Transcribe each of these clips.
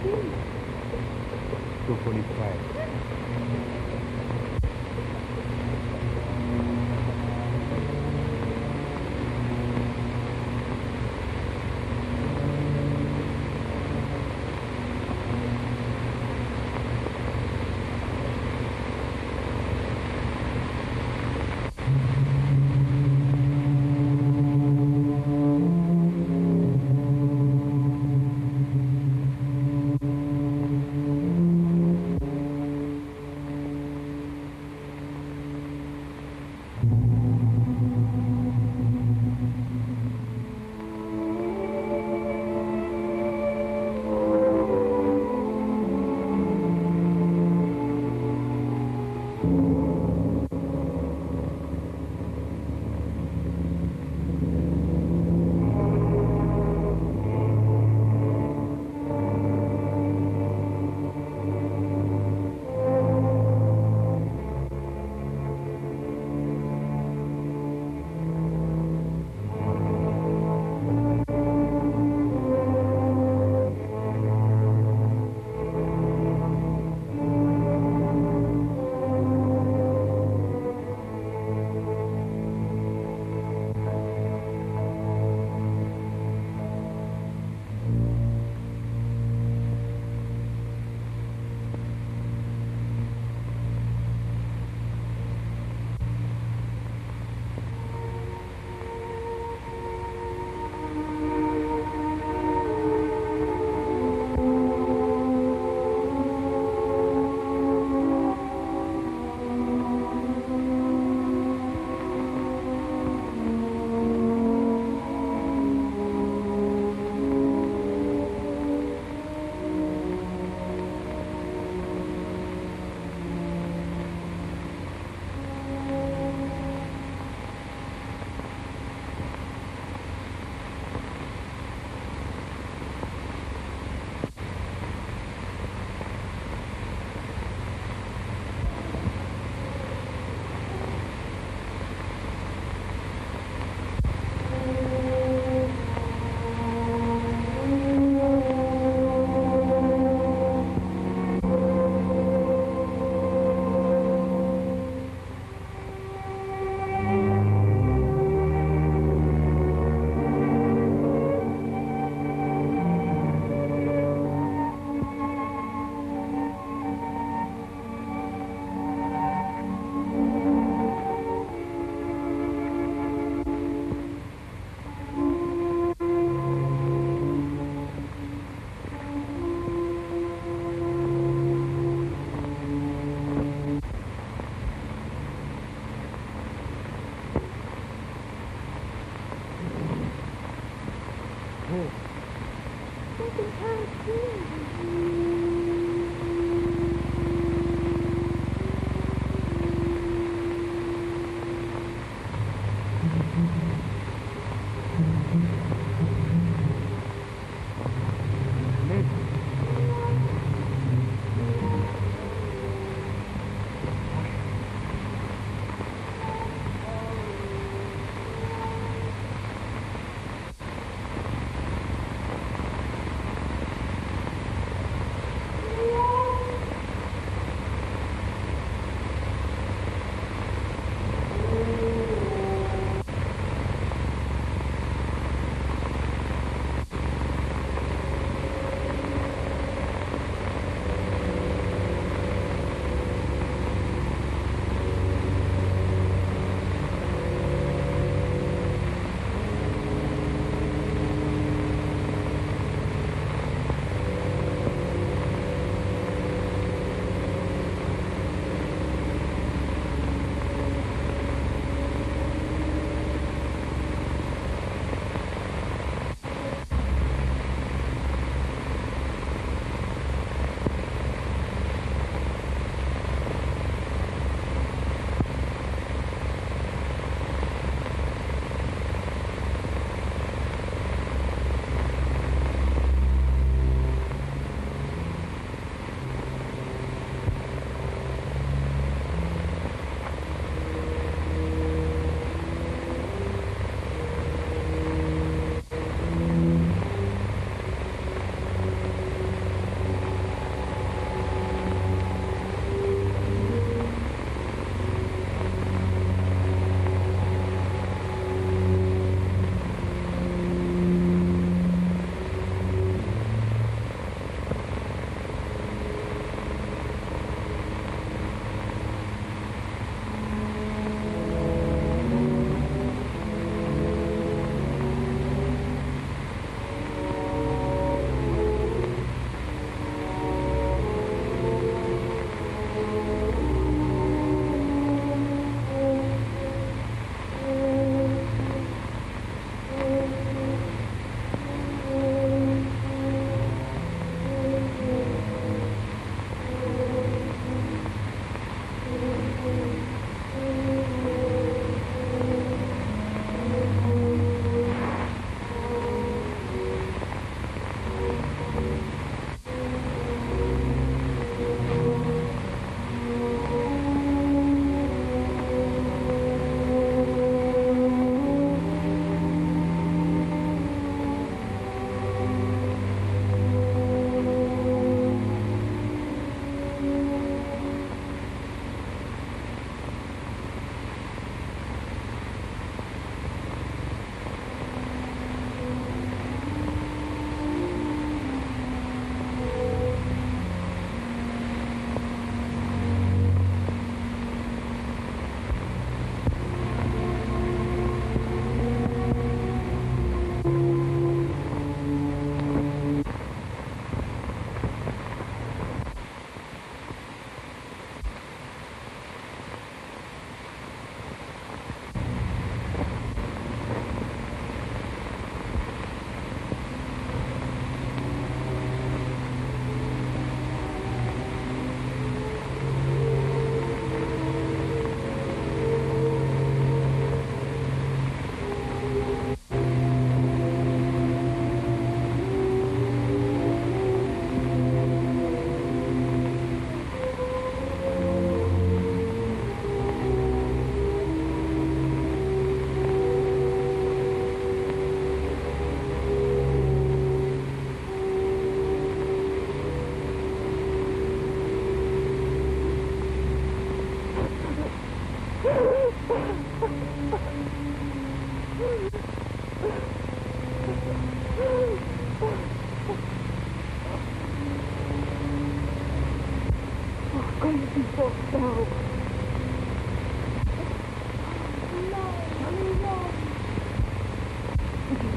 Hallelujah.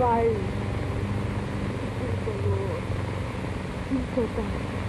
ไปที่โคโลที่โคตา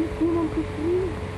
aqui, não precisa.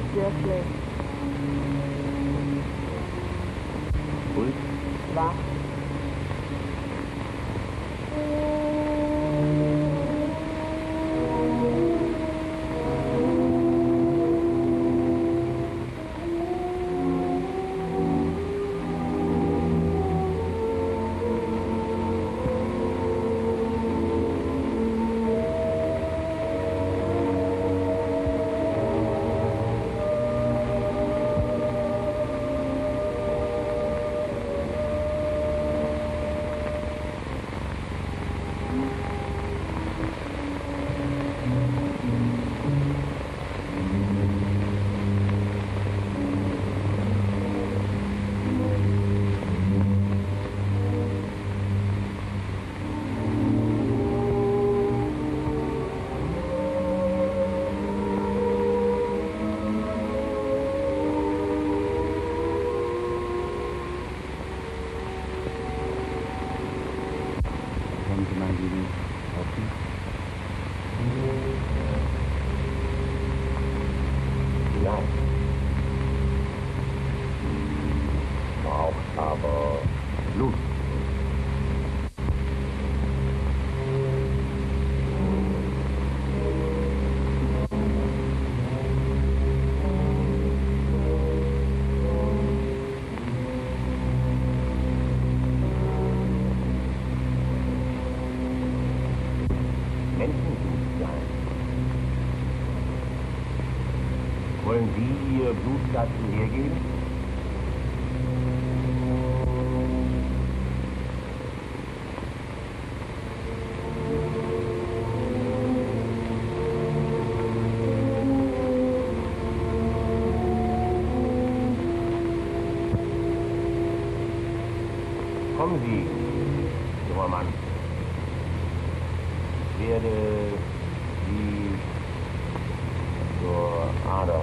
breathe deeply. Breathe. Vast. 好的。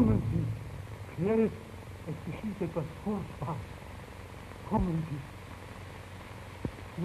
Kommen Sie, Clarisse, es geschieht etwas Furchtbares. Kommen Sie.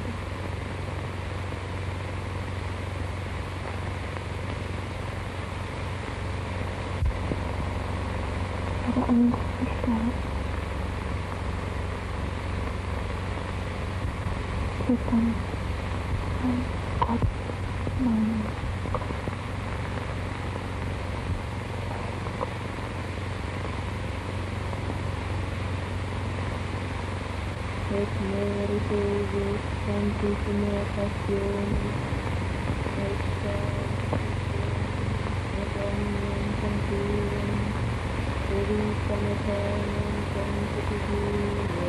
Infinite Passion, Sankuran, Sri Samatana, Sankutijuran,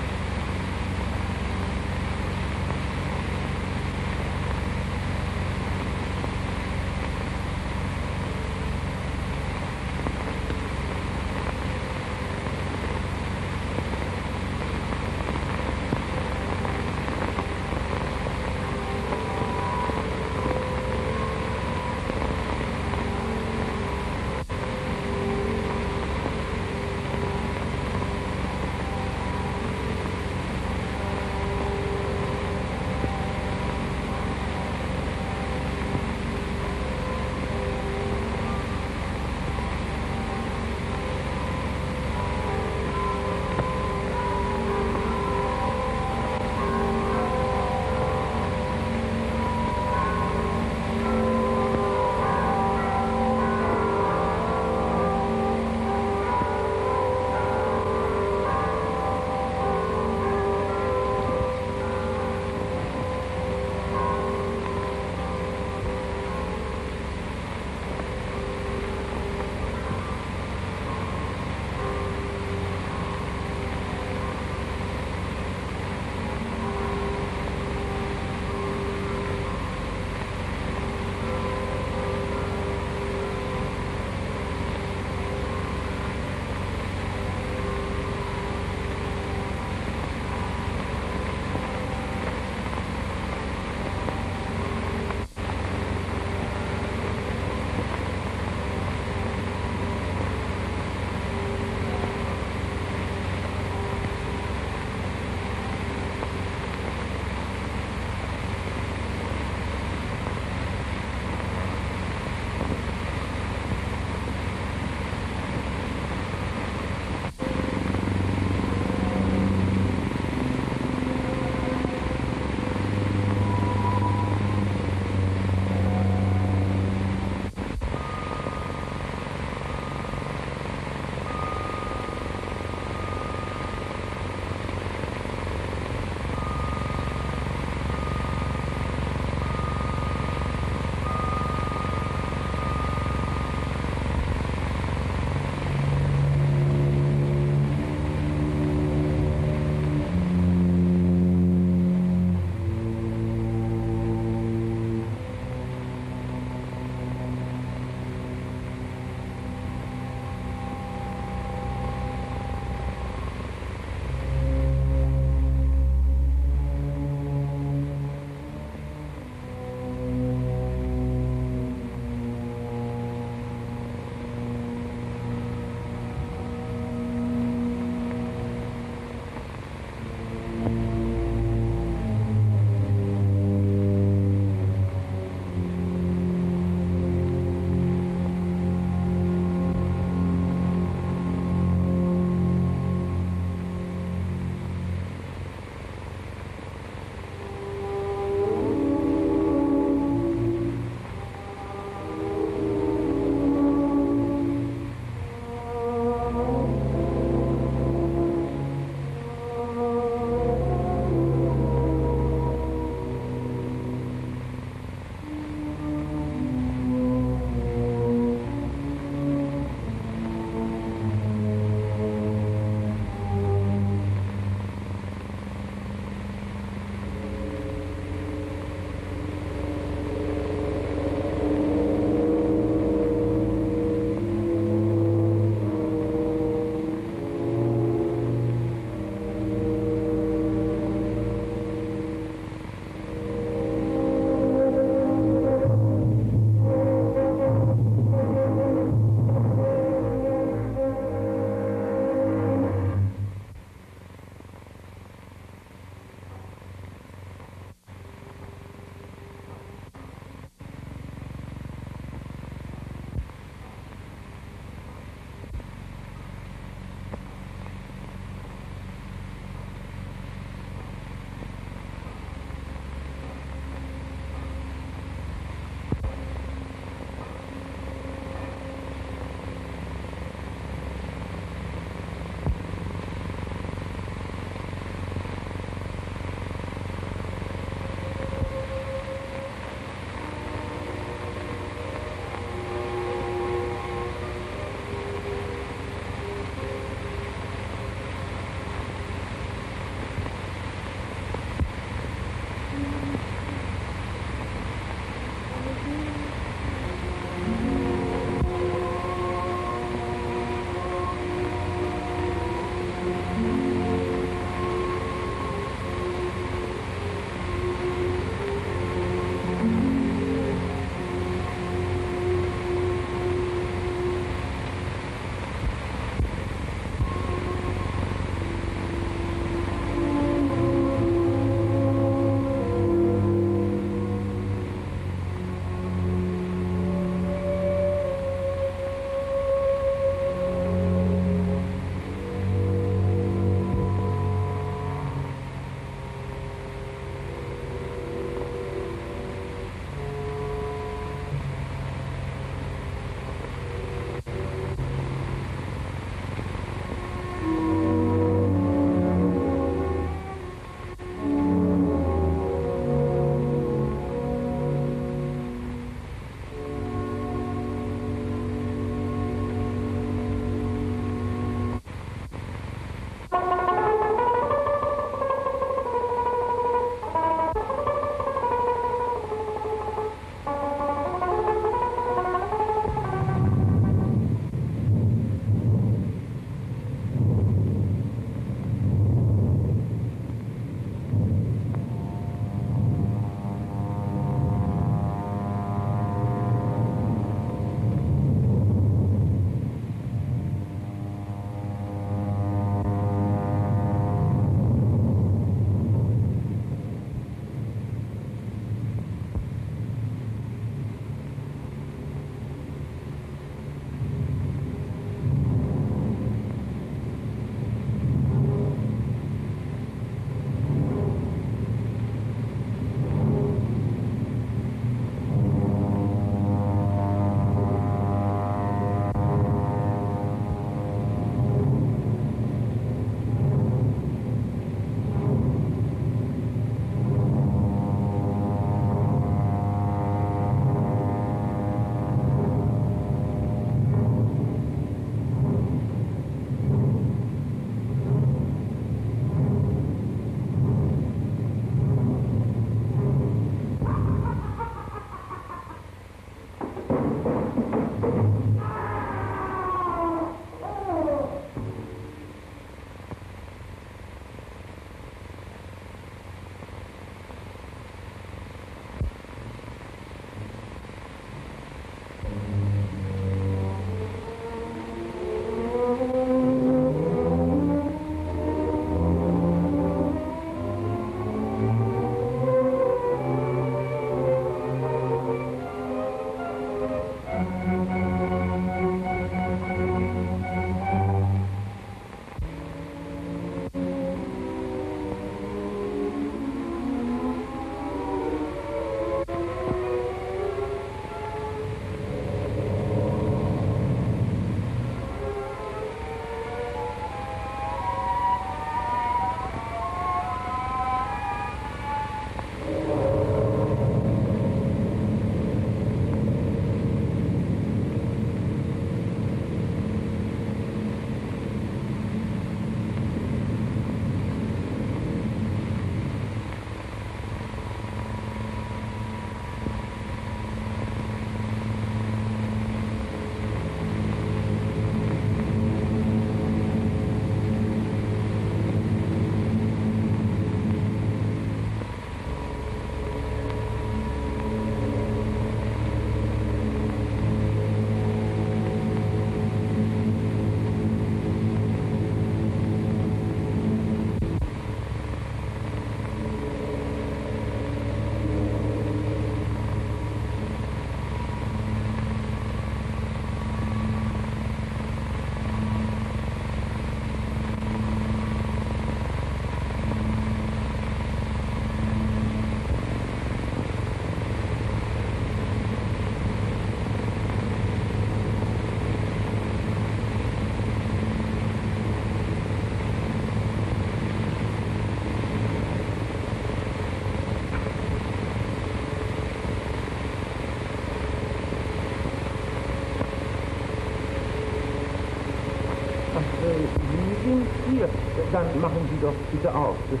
doch bitte auf. Das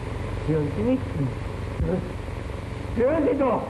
hören Sie nicht. Hören Sie doch!